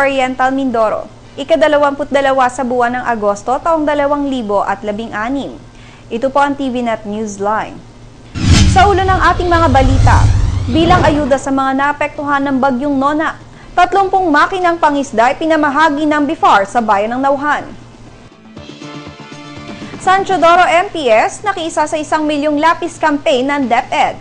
Oriental Mindoro. Ikadalawamput dalawa sa buwan ng Agosto taong 2016. Ito po ang TVNet Newsline. Sa ulo ng ating mga balita, bilang ayuda sa mga naapektuhan ng bagyong Nona, 30 makinang pangisda ay pinamahagi ng BIFAR sa bayan ng Nauhan. San Teodoro MPS nakiisa sa isang milyong lapis campaign ng DepEd.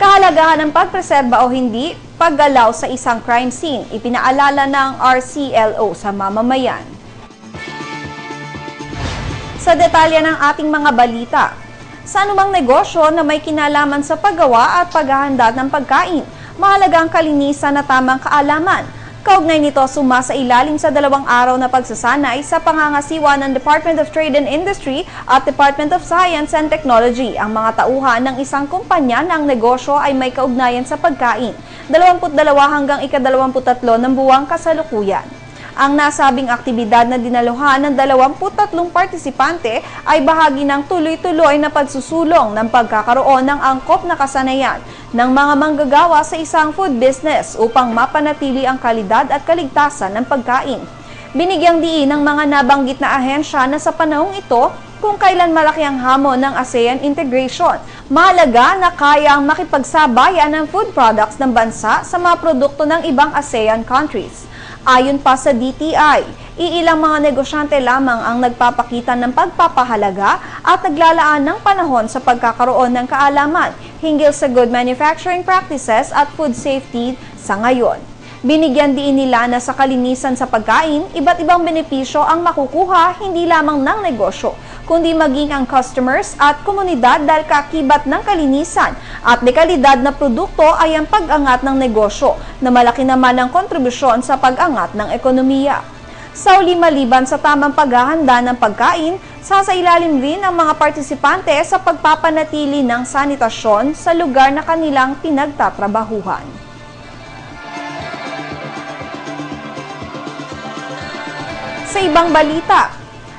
Kahalagahan ng pagpreserba o hindi, paggalaw sa isang crime scene, ipinaalala ng RCLO sa mamamayan. Sa detalye ng ating mga balita, sa anumang negosyo na may kinalaman sa paggawa at paghahanda ng pagkain, mahalaga ang kalinisan na tamang kaalaman Kaugnay nito, suma sa dalawang araw na pagsasanay sa pangangasiwa ng Department of Trade and Industry at Department of Science and Technology. Ang mga tauhan ng isang kumpanya ng negosyo ay may kaugnayan sa pagkain. 22 hanggang ika-23 ng buwang kasalukuyan. Ang nasabing aktibidad na dinaluhan ng 23 partisipante ay bahagi ng tuloy-tuloy na pagsusulong ng pagkakaroon ng angkop na kasanayan ng mga manggagawa sa isang food business upang mapanatili ang kalidad at kaligtasan ng pagkain. Binigyang diin ng mga nabanggit na ahensya na sa panahong ito kung kailan malaki ang hamon ng ASEAN integration. Malaga na kayang makipagsabayan ng food products ng bansa sa mga produkto ng ibang ASEAN countries. Ayon pa sa DTI, iilang mga negosyante lamang ang nagpapakita ng pagpapahalaga at naglalaan ng panahon sa pagkakaroon ng kaalaman hinggil sa good manufacturing practices at food safety sa ngayon. Binigyan din nila na sa kalinisan sa pagkain, iba't ibang benepisyo ang makukuha hindi lamang ng negosyo, kundi maging ang customers at komunidad dahil kakibat ng kalinisan at dekalidad na produkto ay ang pag-angat ng negosyo na malaki naman ang kontribusyon sa pag-angat ng ekonomiya. Sa uli maliban sa tamang paghahanda ng pagkain, sasailalim rin ang mga partisipante sa pagpapanatili ng sanitasyon sa lugar na kanilang pinagtatrabahuhan. Sa ibang balita,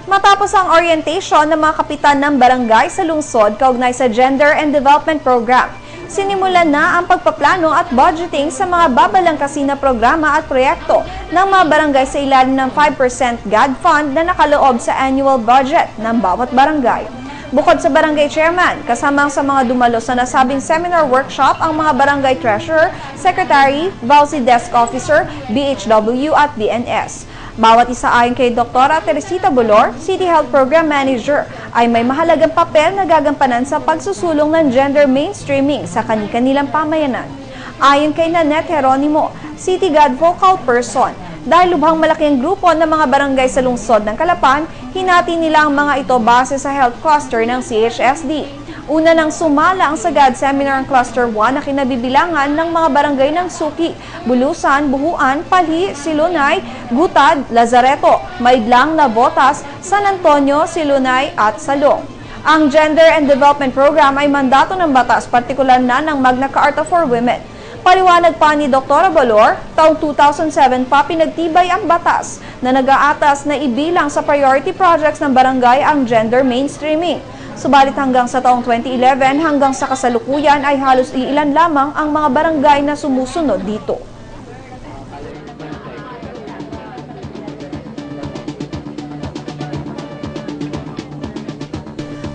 matapos ang orientation ng mga kapitan ng barangay sa lungsod kaugnay sa Gender and Development Program, sinimulan na ang pagpaplano at budgeting sa mga babalangkasi na programa at proyekto ng mga barangay sa ilalim ng 5% GAD Fund na nakaloob sa annual budget ng bawat barangay. Bukod sa barangay chairman, kasama sa mga dumalo sa nasabing seminar workshop ang mga barangay treasurer, secretary, VALSI desk officer, BHW at DNS. Bawat isa ayon kay Dr. Teresita Bolor, City Health Program Manager, ay may mahalagang papel na gagampanan sa pagsusulong ng gender mainstreaming sa kanilang pamayanan. Ayon kay Nanette Heronimo, City God Vocal Person, dahil lubhang malaki ang grupo ng mga barangay sa lungsod ng Kalapan, hinati nila ang mga ito base sa health cluster ng CHSD. Una nang sumala ang Sagad Seminar ang Cluster 1 na kinabibilangan ng mga barangay ng Suki, Bulusan, Buhuan, Palhi, Silunay, Gutad, Lazareto, Maidlang, Nabotas, San Antonio, Silunay at Salong. Ang Gender and Development Program ay mandato ng batas, partikular na ng Magna Carta for Women. Paliwanag pa ni Dr. Valor, taong 2007 pa pinagtibay ang batas na nag-aatas na ibilang sa priority projects ng barangay ang gender mainstreaming. Subalit hanggang sa taong 2011 hanggang sa kasalukuyan ay halos iilan lamang ang mga barangay na sumusunod dito.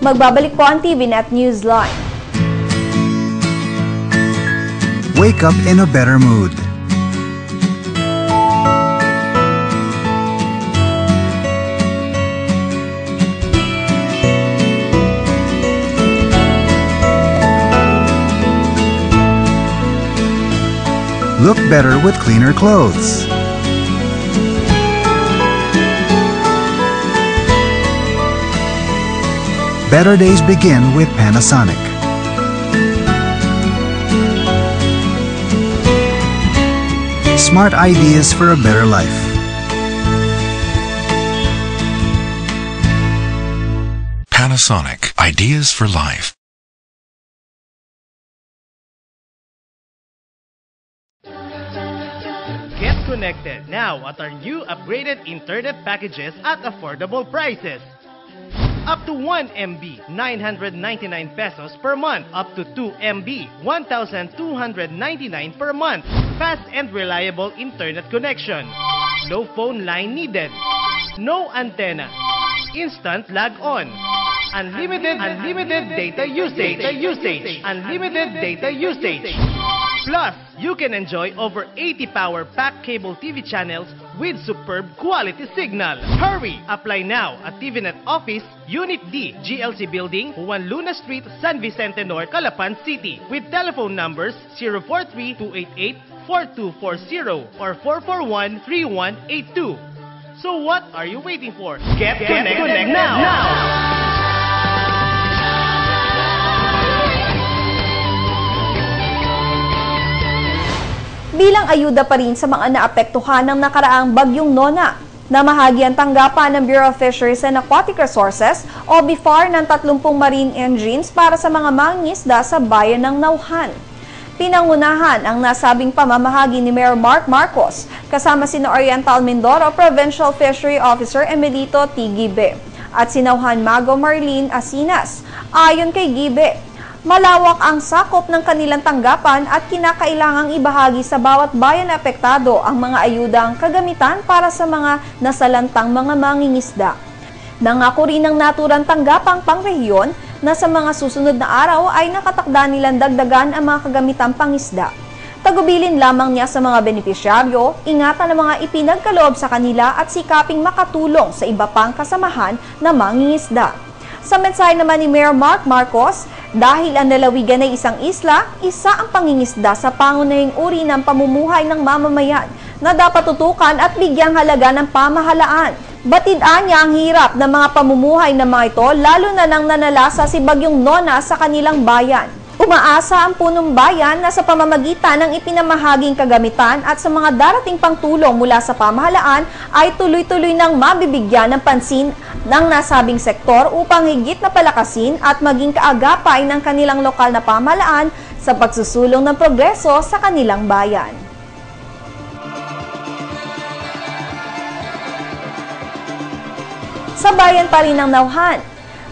Magbabalik po ang TVNet Newsline. Wake up in a better mood. Look better with cleaner clothes. Better days begin with Panasonic. Smart ideas for a better life. Panasonic Ideas for Life. Connected now at our new upgraded internet packages at affordable prices. Up to 1 MB, 999 pesos per month. Up to 2 MB, 1,299 per month. Fast and reliable internet connection. No phone line needed. No antenna. Instant lag on. Unlimited, unlimited data usage. Data usage. Unlimited data usage. Plus, you can enjoy over 80 power pack cable TV channels with superb quality signal. Hurry! Apply now at TVNet Office, Unit D, GLC Building, Juan Luna Street, San Vicente Nor, Calapan City with telephone numbers 043-288-4240 or 441-3182. So what are you waiting for? Get, connected, connect now! bilang ayuda pa rin sa mga naapektuhan ng nakaraang bagyong Nona. Namahagi ang tanggapan ng Bureau of Fisheries and Aquatic Resources o BIFAR ng 30 marine engines para sa mga mangingisda sa bayan ng Nauhan. Pinangunahan ang nasabing pamamahagi ni Mayor Mark Marcos kasama si Oriental Mindoro Provincial Fishery Officer Emilito T. Gibe at sinauhan Mago Marlene Asinas. Ayon kay Gibe, Malawak ang sakop ng kanilang tanggapan at kinakailangang ibahagi sa bawat bayan na apektado ang mga ayudang kagamitan para sa mga nasalantang mga mangingisda. Nangako rin ng naturang tanggapang pangrehiyon na sa mga susunod na araw ay nakatakda nilang dagdagan ang mga kagamitang pangisda. Tagubilin lamang niya sa mga benepisyaryo, ingatan ang mga ipinagkaloob sa kanila at sikaping makatulong sa iba pang kasamahan na mangingisda. Sa mensahe naman ni Mayor Mark Marcos, dahil ang lalawigan ay isang isla, isa ang pangingisda sa pangunahing uri ng pamumuhay ng mamamayan na dapat tutukan at bigyang halaga ng pamahalaan. Batidaan niya ang hirap ng mga pamumuhay ng mga ito lalo na nang nanalasa si Bagyong Nona sa kanilang bayan. Umaasa ang punong bayan na sa pamamagitan ng ipinamahaging kagamitan at sa mga darating pang tulong mula sa pamahalaan ay tuloy-tuloy nang mabibigyan ng pansin ng nasabing sektor upang higit na palakasin at maging kaagapay ng kanilang lokal na pamahalaan sa pagsusulong ng progreso sa kanilang bayan. Bayan pa rin ng Nauhan,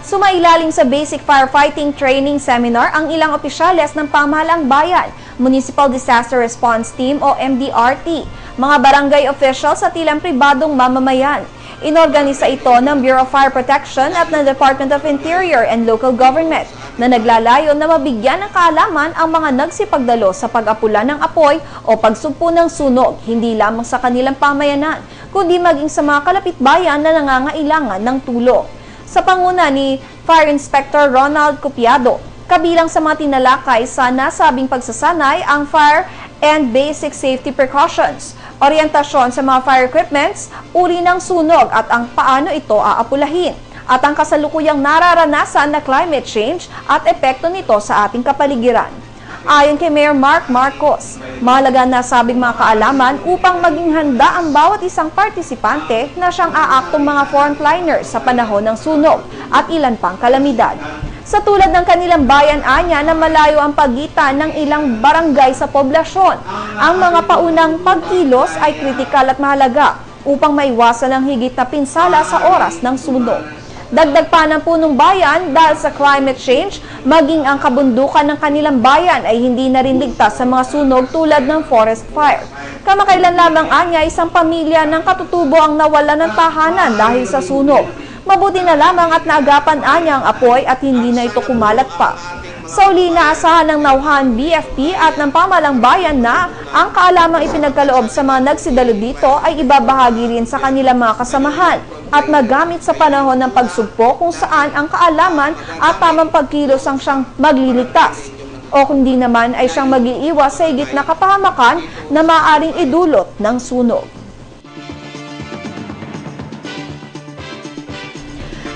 Sumailalim sa Basic Firefighting Training Seminar ang ilang opisyales ng pamahalang bayan, Municipal Disaster Response Team o MDRT, mga barangay officials at ilang pribadong mamamayan. Inorganisa ito ng Bureau of Fire Protection at ng Department of Interior and Local Government na naglalayo na mabigyan ng kaalaman ang mga nagsipagdalo sa pag-apula ng apoy o pagsugpo ng sunog, hindi lamang sa kanilang pamayanan, kundi maging sa mga kalapit bayan na nangangailangan ng tulong sa panguna ni Fire Inspector Ronald Copiado. Kabilang sa mga tinalakay sa nasabing pagsasanay ang fire and basic safety precautions, orientasyon sa mga fire equipments, uri ng sunog at ang paano ito aapulahin, at ang kasalukuyang nararanasan na climate change at epekto nito sa ating kapaligiran. Ayon kay Mayor Mark Marcos, mahalaga na sabing mga kaalaman upang maging handa ang bawat isang partisipante na siyang aaktong mga frontliners sa panahon ng sunog at ilan pang kalamidad. Sa tulad ng kanilang bayan anya na malayo ang pagitan ng ilang barangay sa poblasyon, ang mga paunang pagkilos ay kritikal at mahalaga upang maiwasan ang higit na pinsala sa oras ng sunog. Dagdag pa ng punong bayan dahil sa climate change, maging ang kabundukan ng kanilang bayan ay hindi na rin ligtas sa mga sunog tulad ng forest fire. Kamakailan lamang anya isang pamilya ng katutubo ang nawala ng tahanan dahil sa sunog. Mabuti na lamang at naagapan anya ang apoy at hindi na ito kumalat pa. Sa uli naasahan ng Nauhan BFP at ng pamalang bayan na ang kaalamang ipinagkaloob sa mga nagsidalo dito ay ibabahagi rin sa kanilang mga kasamahan at magamit sa panahon ng pagsugpo kung saan ang kaalaman at tamang pagkilos ang siyang magliligtas o kundi naman ay siyang mag-iiwas sa higit na kapahamakan na maaaring idulot ng sunog.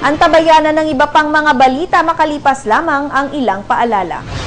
Antabayanan ng iba pang mga balita makalipas lamang ang ilang paalala.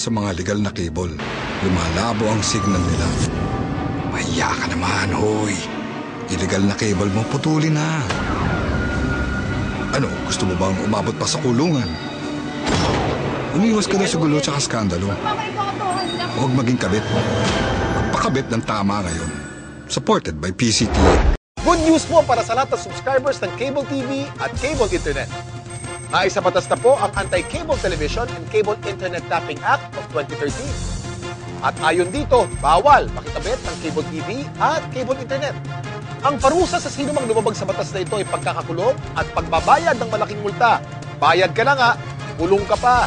Sa mga legal na cable. Lumalabo ang signal nila. Mahiya ka naman, hoy. Illegal na cable mo, putulin na. Ano, gusto mo bang umabot pa sa kulungan? Umiwas ka na sa gulo tsaka skandalo. Huwag maging kabit. Magpakabit ng tama ngayon. Supported by PCT. Good news po para sa lahat ng subscribers ng Cable TV at Cable Internet. Naisa batas na po ang Anti-Cable Television and Cable Internet Tapping Act of 2013. At ayon dito, bawal makikabit ng Cable TV at Cable Internet. Ang parusa sa sino mang lumabag sa batas na ito ay pagkakakulong at pagbabayad ng malaking multa. Bayad ka na nga, kulong ka pa.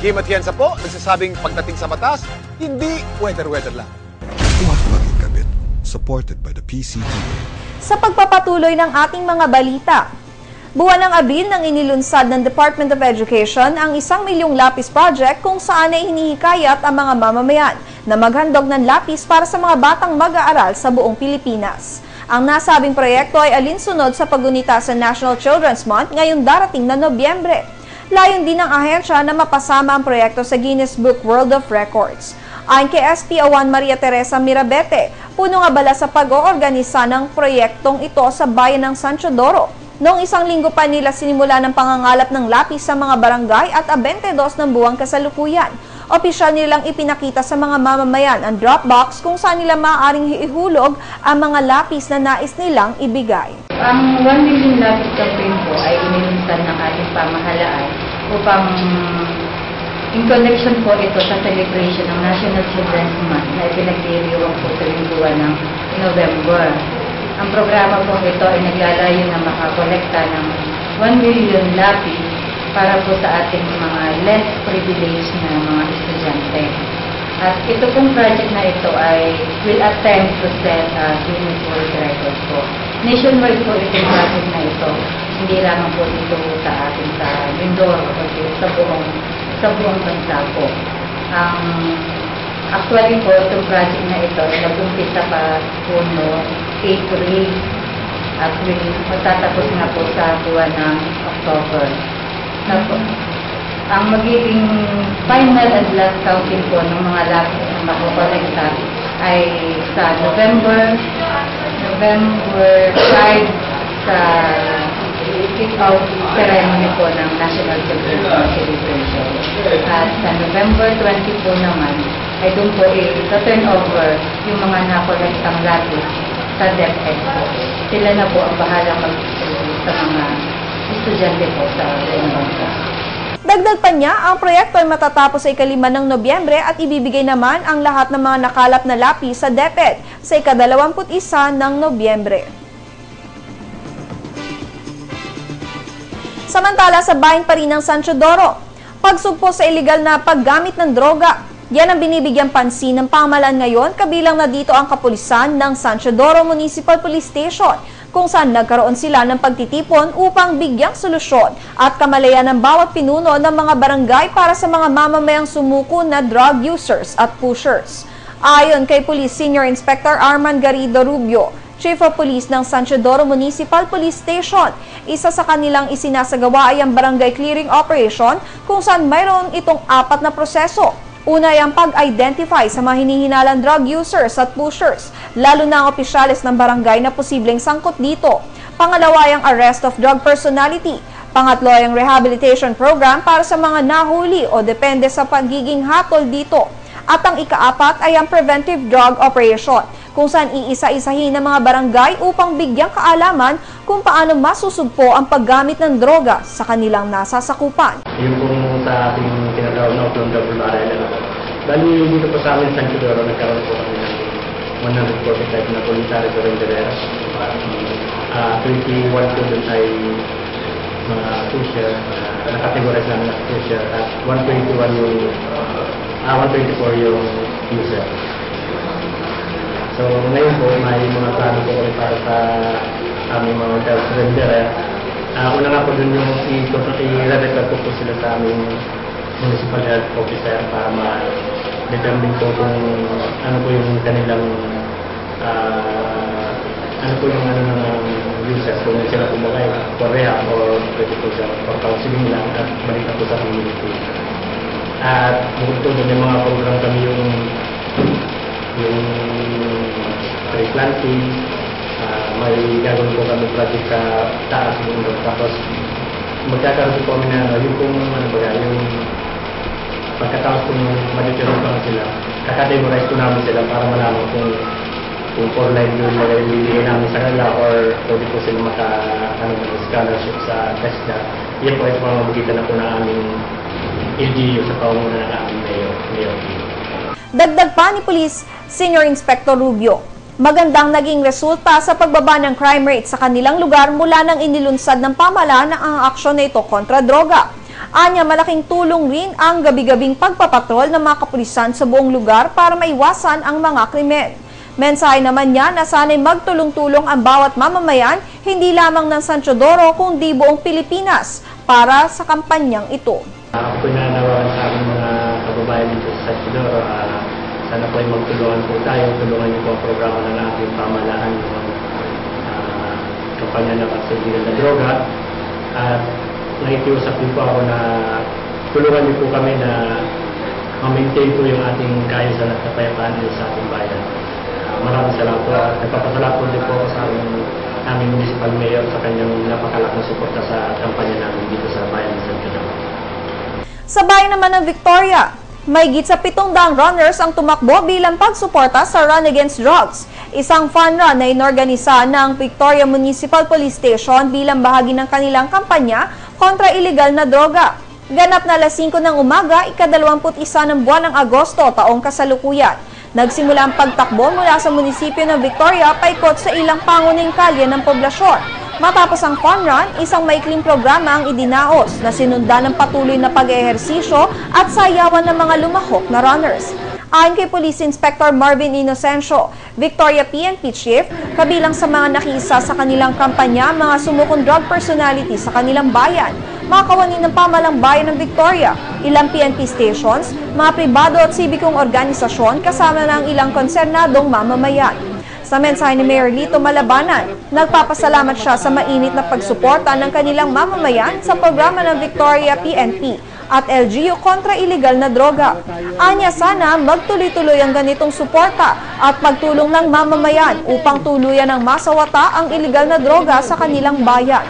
Kim Atienza po, nagsasabing pagdating sa batas, hindi weather-weather lang. Huwag maging kabit. Supported by the PCT. Sa pagpapatuloy ng ating mga balita, buwan ng Abril nang inilunsad ng Department of Education ang isang milyong lapis project kung saan ay hinihikayat ang mga mamamayan na maghandog ng lapis para sa mga batang mag-aaral sa buong Pilipinas. Ang nasabing proyekto ay alinsunod sa pagunita sa National Children's Month ngayong darating na Nobyembre. Layon din ng ahensya na mapasama ang proyekto sa Guinness Book World of Records. Ayon kay SP01 Maria Teresa Mirabete, puno nga bala sa pag-oorganisa ng proyektong ito sa bayan ng San Teodoro. Noong isang linggo pa nila sinimula ng pangangalap ng lapis sa mga barangay at 22 ng buwang kasalukuyan. Opisyal nilang ipinakita sa mga mamamayan ang drop box kung saan nila maaaring ihulog ang mga lapis na nais nilang ibigay. Ang 1 million lapis campaign po ay inilunsad ng ating pamahalaan upang in connection po ito sa celebration ng National Children's Month na ipinagdiriwang po tuwing buwan ng November. Ang programa po ito ay naglalayo na makakolekta ng 1 million lapis para po sa ating mga less privileged na mga estudyante. At ito pong project na ito ay will attempt to set a Guinness World Record po. Nationwide po itong project na ito. Hindi lamang po dito sa ating sa Mindoro, kundi sa buong, sa buong bansa po. Ang actually po, itong project na ito, nag-umpisa pa po no April at will matatapos na po sa buwan ng October. Na po, ang magiging final and last counting po ng mga lapis na makukolekta ay sa November, November 5 sa kick-out ceremony po ng National Children's Celebration. At sa November 20 po naman, ay doon po i-turn over yung mga nakolektang lapis sa DepEd po. Sila na po ang bahala mag sa mga estudyante po sa buong. Dagdag pa niya, ang proyekto ay matatapos sa ikalima ng Nobyembre at ibibigay naman ang lahat ng mga nakalap na lapis sa DepEd sa ikadalawamput isa ng Nobyembre. Samantala sa bayan pa rin ng San Teodoro, pagsugpo sa iligal na paggamit ng droga. Yan ang binibigyan pansin ng pamalaan ngayon kabilang na dito ang kapulisan ng San Teodoro Municipal Police Station kung saan nagkaroon sila ng pagtitipon upang bigyang solusyon at kamalayan ng bawat pinuno ng mga barangay para sa mga mamamayang sumuko na drug users at pushers. Ayon kay Police Senior Inspector Arman Garrido Rubio, Chief of Police ng San Teodoro Municipal Police Station. Isa sa kanilang isinasagawa ay ang barangay clearing operation kung saan mayroon itong apat na proseso. Una ay ang pag-identify sa mga hinihinalang drug users at pushers, lalo na ang opisyalis ng barangay na posibleng sangkot dito. Pangalawa ay ang arrest of drug personality. Pangatlo ay ang rehabilitation program para sa mga nahuli o depende sa pagiging hatol dito. At ang ikaapat ay ang preventive drug operation, kung saan iisa-isahin ng mga barangay upang bigyang kaalaman kung paano masusugpo ang paggamit ng droga sa kanilang nasasakupan. Yun pong sa ating tinatawag na uploadable RLL. Bali, dito po sa amin, San Teodoro, nagkaroon po kami ng 145 na voluntary surrenderers. Uh, 21 po dun ay mga pusher, uh, nakategorize namin as pusher, at 121 yung, ah 124 yung user. So, ngayon po, may mga plano po kami para sa aming mga self-surrenderer. Ah, una nga po dun yung i-record po po sila sa aming municipal health officer para ma-determine po kung ano po yung kanilang ah, ano po yung ano ng sir, kung sila kumagay, Korea o pwede po sa pagkaunsiling lang at balik na po sa community. At bukod po doon, may mga program kami yung yung tree planting, ah, may gagawin po kami project sa taas bundok. Tapos magkakaroon po kami na yung kung ano ba yung pagkatapos kung mag-turon pa sila, kakategorize po namin sila para malaman kung kung for line yung mga ibibigay namin sa kanila or pwede po sila maka ano, scholarship sa TESDA. Yan po ay pamamagitan na po ng aming LGU sa pamumuno ng aming mayor. mayor. Dagdag pa ni Police Senior Inspector Rubio. Magandang naging resulta sa pagbaba ng crime rate sa kanilang lugar mula nang inilunsad ng pamahalaan ang aksyon na ito kontra droga. Anya malaking tulong rin ang gabi-gabing pagpapatrol ng mga kapulisan sa buong lugar para maiwasan ang mga krimen. Mensahe naman niya na sana'y magtulong-tulong ang bawat mamamayan, hindi lamang ng San Teodoro kundi buong Pilipinas para sa kampanyang ito. Ako po nanawagan sa aming mga kababayan dito sa Sidoro. Uh, sana po ay magtulungan po tayo. Tulungan niyo po ang programa ng ating pamahalaan ng uh, kampanya na pagsigilan ng droga. At nakikiusap din po ako na tulungan niyo po kami na ma-maintain po yung ating kaayusan at kapayapaan sa ating bayan. Uh, maraming salamat po. Nagpapasalamat po din po sa aming, aming municipal mayor sa kanyang napakalaking suporta sa kampanya namin dito sa bayan ng San Pedro. Sa bayan naman ng Victoria, may git sa 700 runners ang tumakbo bilang pagsuporta sa Run Against Drugs. Isang fun run na inorganisa ng Victoria Municipal Police Station bilang bahagi ng kanilang kampanya kontra iligal na droga. Ganap na alas 5 ng umaga, ika-21 ng buwan ng Agosto taong kasalukuyan. Nagsimula ang pagtakbo mula sa munisipyo ng Victoria paikot sa ilang pangunahing kalye ng poblasyon. Matapos ang fun run, isang maikling programa ang idinaos na sinundan ng patuloy na pag-ehersisyo at sayawan ng mga lumahok na runners. Ayon kay Police Inspector Marvin Inocencio, Victoria PNP Chief, kabilang sa mga nakiisa sa kanilang kampanya mga sumukong drug personality sa kanilang bayan, mga kawani ng pamalang bayan ng Victoria, ilang PNP stations, mga pribado at sibikong organisasyon kasama ng ilang konsernadong mamamayan. Sa mensahe ni Mayor Lito Malabanan, nagpapasalamat siya sa mainit na pagsuporta ng kanilang mamamayan sa programa ng Victoria PNP at LGU kontra iligal na droga. Anya sana magtuloy-tuloy ang ganitong suporta at pagtulong ng mamamayan upang tuluyan ng masawata ang iligal na droga sa kanilang bayan.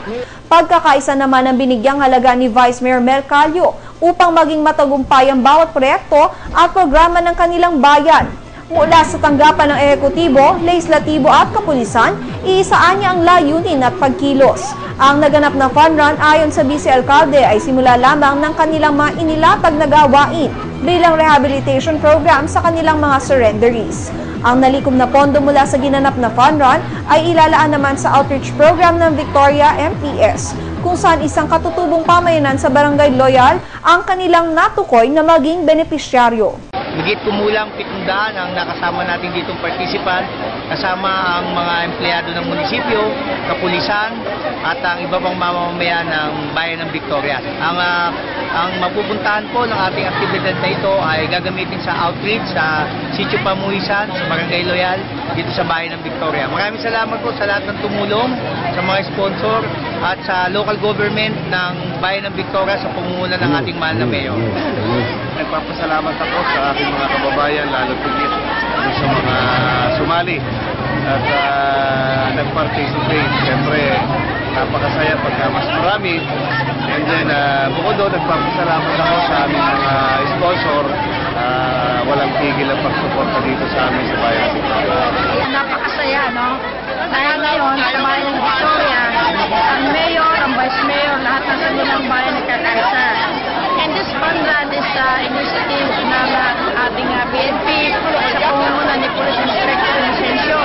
Pagkakaisa naman ang binigyang halaga ni Vice Mayor Mel Calio upang maging matagumpay ang bawat proyekto at programa ng kanilang bayan Mula sa tanggapan ng ehekutibo, legislatibo at kapulisan, iisaan niya ang layunin at pagkilos. Ang naganap na fun run ayon sa Vice Alcalde ay simula lamang ng kanilang mga inilatag na gawain bilang rehabilitation program sa kanilang mga surrenderies. Ang nalikom na pondo mula sa ginanap na fun run ay ilalaan naman sa outreach program ng Victoria MPS kung saan isang katutubong pamayanan sa Barangay Loyal ang kanilang natukoy na maging benepisyaryo. Higit kumulang 700 ang nakasama natin ditong participant, kasama ang mga empleyado ng munisipyo, kapulisan, at ang iba pang mamamayan ng bayan ng Victoria. Ang, ah, ang mapupuntahan po ng ating aktibidad na ito ay gagamitin sa outreach sa Sitio Pamuisan, sa Barangay Loyal, dito sa bayan ng Victoria. Maraming salamat po sa lahat ng tumulong, sa mga sponsor, at sa local government ng bayan ng Victoria sa pamumuno ng ating mahal mayor. Nagpapasalamat ako sa aking mga kababayan, lalo tigit doon sa mga sumali at uh, nag-participate. Siyempre, napakasaya pagka mas marami. And then, uh, bukod doon, nagpapasalamat ako sa aming mga sponsor. Uh, walang tigil ang pagsuporta dito sa amin sa bayan ng. Napakasaya, no? Dahil ngayon, sa bayan ng Victoria, ang mayor, ang vice mayor, lahat ng kanilang bayan nagkakaisa. Is uh, initiative ng ating uh, BNP sa pangunguna ni Police Inspector Vicencio.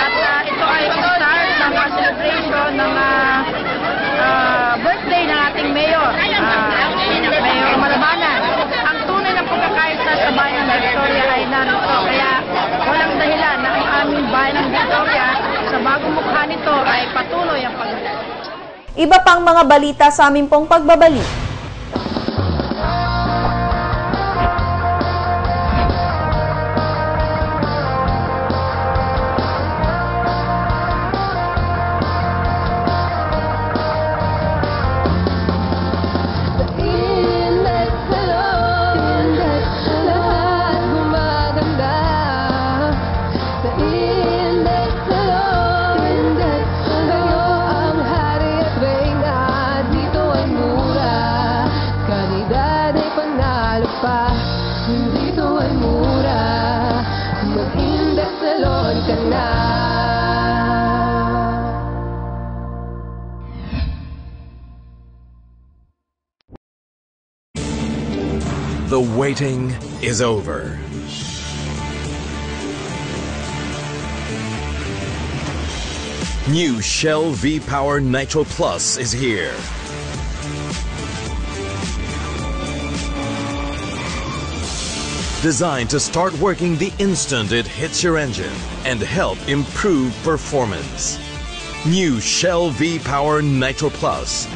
At uh, ito ay start ng uh, celebration ng uh, birthday ng ating mayor, uh, Mayor Malabanan. Ang tunay na pagkakaisa sa bayan ng Victoria ay narito. Kaya walang dahilan na ang aming bayan ng Victoria sa bagong mukha nito ay patuloy ang paglalas. Iba pang mga balita sa aming pong pagbabalik. Is over. New Shell V Power Nitro Plus is here. Designed to start working the instant it hits your engine and help improve performance. New Shell V Power Nitro Plus.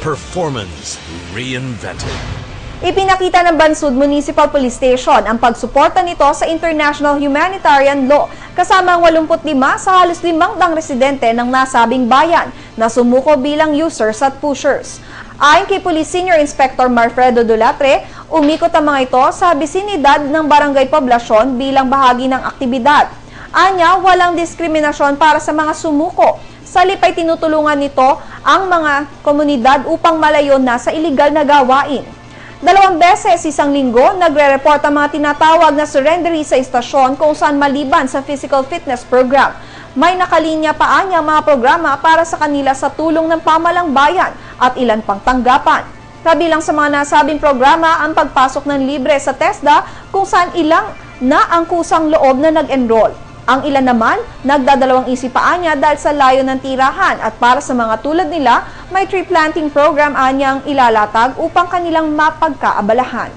Performance reinvented. Ipinakita ng Bansud Municipal Police Station ang pagsuporta nito sa international humanitarian law kasama ang 85 sa halos 500 residente ng nasabing bayan na sumuko bilang users at pushers. Ayon kay Police Senior Inspector Marfredo Dulatre, umikot ang mga ito sa bisinidad ng barangay poblasyon bilang bahagi ng aktibidad. Anya, walang diskriminasyon para sa mga sumuko. Sa ay tinutulungan nito ang mga komunidad upang malayo na sa iligal na gawain. Dalawang beses isang linggo, nagre-report ang mga tinatawag na surrendery sa istasyon kung saan maliban sa physical fitness program. May nakalinya pa anya mga programa para sa kanila sa tulong ng pamalang bayan at ilan pang tanggapan. Kabilang sa mga nasabing programa ang pagpasok ng libre sa TESDA kung saan ilang na ang kusang loob na nag-enroll. Ang ilan naman, nagdadalawang isipaan niya dahil sa layo ng tirahan at para sa mga tulad nila, may tree planting program anyang ilalatag upang kanilang mapagkaabalahan.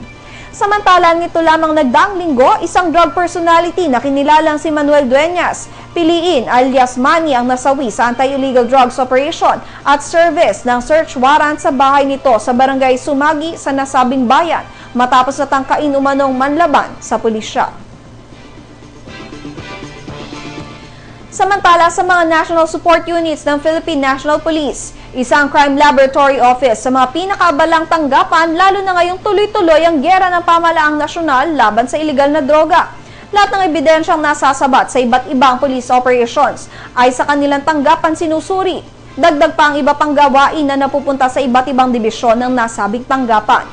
Samantala, nito lamang nagdaang linggo, isang drug personality na kinilalang si Manuel Dueñas, piliin alias Manny ang nasawi sa anti-illegal drugs operation at service ng search warrant sa bahay nito sa barangay Sumagi sa nasabing bayan matapos natangkain umanong manlaban sa pulisya. Samantala sa mga national support units ng Philippine National Police, isang crime laboratory office sa mga pinakaabalang tanggapan lalo na ngayong tuloy-tuloy ang gera ng pamalaang nasyonal laban sa iligal na droga. Lahat ng ebidensyang nasasabat sa iba't ibang police operations ay sa kanilang tanggapan sinusuri. Dagdag pa ang iba pang gawain na napupunta sa iba't ibang dibisyon ng nasabing tanggapan.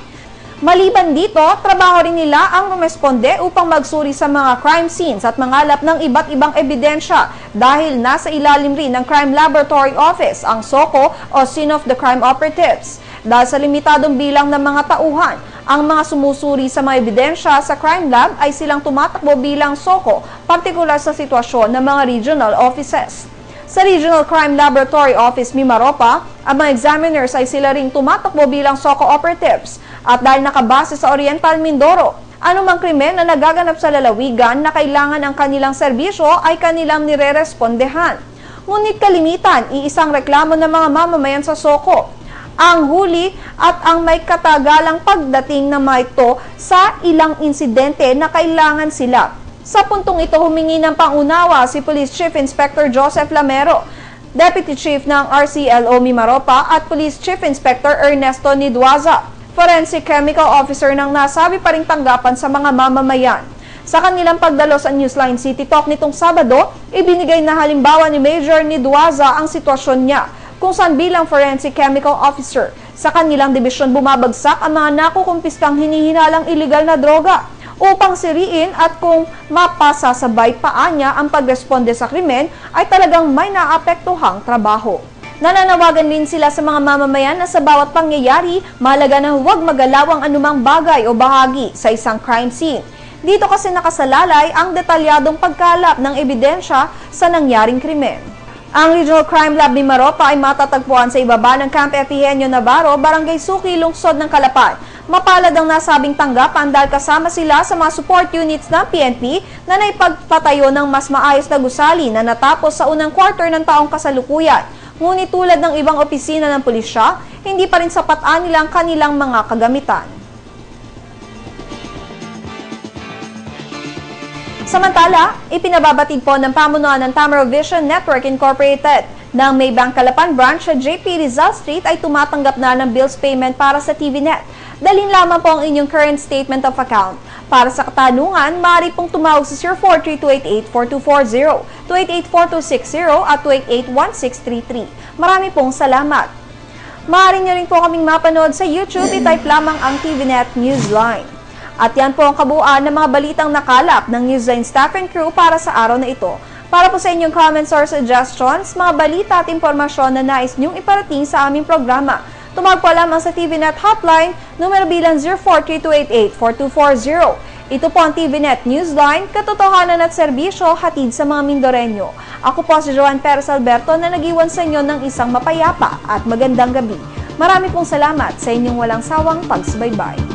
Maliban dito, trabaho rin nila ang rumesponde upang magsuri sa mga crime scenes at mangalap ng iba't ibang ebidensya dahil nasa ilalim rin ng Crime Laboratory Office ang SOCO o Scene of the Crime Operatives. Dahil sa limitadong bilang ng mga tauhan, ang mga sumusuri sa mga ebidensya sa crime lab ay silang tumatakbo bilang SOCO, partikular sa sitwasyon ng mga regional offices. Sa Regional Crime Laboratory Office Mimaropa, ang mga examiners ay sila ring tumatakbo bilang SOCO operatives at dahil nakabase sa Oriental Mindoro, anumang krimen na nagaganap sa lalawigan na kailangan ang kanilang serbisyo ay kanilang nire-respondehan. Ngunit kalimitan, iisang reklamo ng mga mamamayan sa Soko. Ang huli at ang may katagalang pagdating na mga ito sa ilang insidente na kailangan sila. Sa puntong ito, humingi ng pangunawa si Police Chief Inspector Joseph Lamero, Deputy Chief ng RCLO Mimaropa at Police Chief Inspector Ernesto Nidwaza forensic chemical officer ng nasabi pa ring tanggapan sa mga mamamayan. Sa kanilang pagdalo sa Newsline City Talk nitong Sabado, ibinigay na halimbawa ni Major Nidwaza ang sitwasyon niya kung saan bilang forensic chemical officer sa kanilang dibisyon bumabagsak ang mga nakukumpiskang hinihinalang iligal na droga upang siriin at kung mapasasabay paa niya ang pagresponde sa krimen ay talagang may naapektuhang trabaho. Nananawagan din sila sa mga mamamayan na sa bawat pangyayari, mahalaga na huwag magalaw ang anumang bagay o bahagi sa isang crime scene. Dito kasi nakasalalay ang detalyadong pagkalap ng ebidensya sa nangyaring krimen. Ang Regional Crime Lab ni Maropa ay matatagpuan sa ibaba ng Camp Epigenia Navarro, Barangay Suki, Lungsod ng Kalapan. Mapalad ang nasabing tanggapan dahil kasama sila sa mga support units ng PNP na naipagpatayo ng mas maayos na gusali na natapos sa unang quarter ng taong kasalukuyan. Ngunit tulad ng ibang opisina ng pulisya, hindi pa rin sapat nila ang kanilang mga kagamitan. Samantala, ipinababatid po ng pamunuan ng Tamaro Vision Network Incorporated ng Maybank Calapan branch sa JP Rizal Street ay tumatanggap na ng bills payment para sa TVNet. Dalhin lamang po ang inyong current statement of account. Para sa katanungan, maaari pong tumawag sa 043-288-4240, 288-4260 at 288-1633. Marami pong salamat. Maaari nyo rin po kaming mapanood sa YouTube, itype lamang ang TVNet Newsline. At yan po ang kabuuan ng mga balitang nakalap ng Newsline staff and crew para sa araw na ito. Para po sa inyong comments or suggestions, mga balita at impormasyon na nais niyong iparating sa aming programa, Tumawag po lamang sa TVNet hotline, numero bilang 043-288-4240. Ito po ang TVNet Newsline, katotohanan at serbisyo hatid sa mga Mindoreño. Ako po si Joan Perez Alberto na nag-iwan sa inyo ng isang mapayapa at magandang gabi. Marami pong salamat sa inyong walang sawang pagsubaybay.